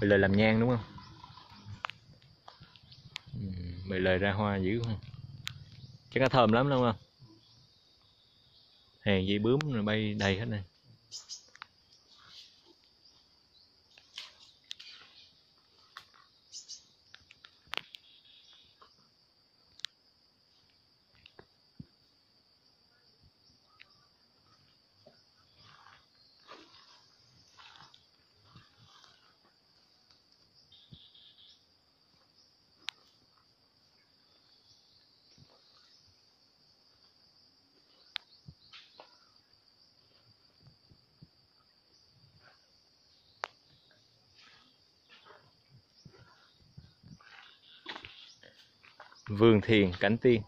mày lời làm nhang đúng không? Ừ, mày lời ra hoa dữ không? Chắc nó thơm lắm, đúng không? Hèn gì bướm rồi bay đầy hết này. Vườn thiền cảnh tiên.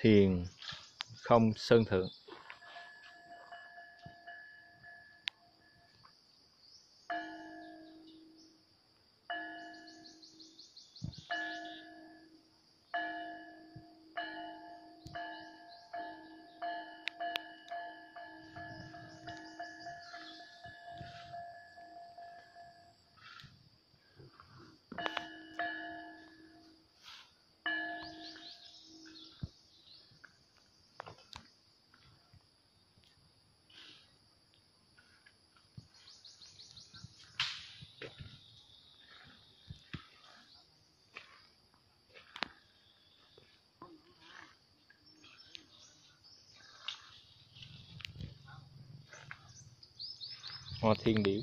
Thiền không sơn thượng. Mà 地